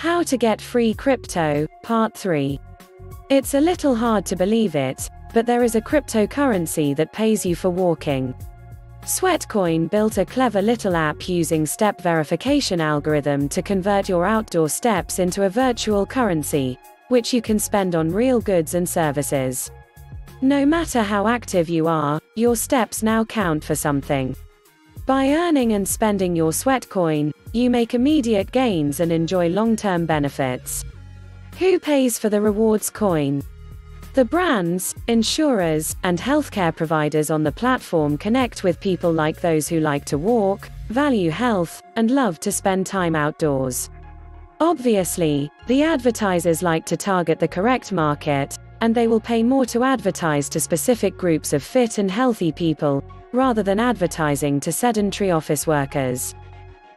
How to Get Free Crypto, Part 3. It's a little hard to believe it, but there is a cryptocurrency that pays you for walking. Sweatcoin built a clever little app using step verification algorithm to convert your outdoor steps into a virtual currency, which you can spend on real goods and services. No matter how active you are, your steps now count for something. By earning and spending your Sweatcoin, you make immediate gains and enjoy long-term benefits. Who pays for the rewards coin? The brands, insurers, and healthcare providers on the platform connect with people like those who like to walk, value health, and love to spend time outdoors. Obviously, the advertisers like to target the correct market, and they will pay more to advertise to specific groups of fit and healthy people, rather than advertising to sedentary office workers.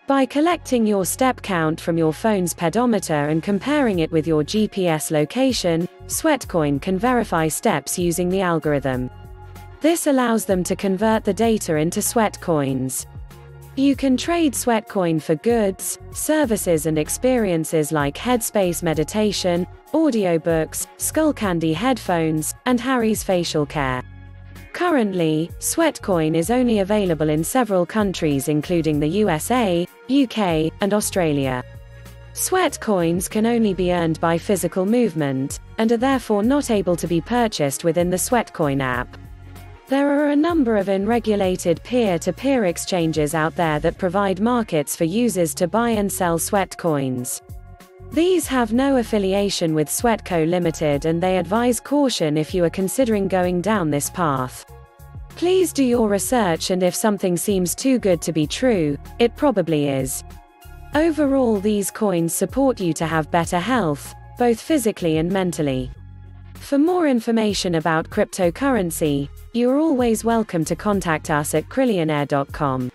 By collecting your step count from your phone's pedometer and comparing it with your GPS location, Sweatcoin can verify steps using the algorithm. This allows them to convert the data into Sweatcoins. You can trade Sweatcoin for goods, services and experiences like Headspace meditation, audiobooks, Skullcandy headphones, and Harry's facial care. Currently, Sweatcoin is only available in several countries including the USA, UK, and Australia. Sweat coins can only be earned by physical movement, and are therefore not able to be purchased within the Sweatcoin app. There are a number of unregulated peer to peer exchanges out there that provide markets for users to buy and sell sweat coins. These have no affiliation with Sweatco Limited and they advise caution if you are considering going down this path. Please do your research and if something seems too good to be true, it probably is. Overall, these coins support you to have better health, both physically and mentally. For more information about cryptocurrency, you are always welcome to contact us at Cryllionaire.com.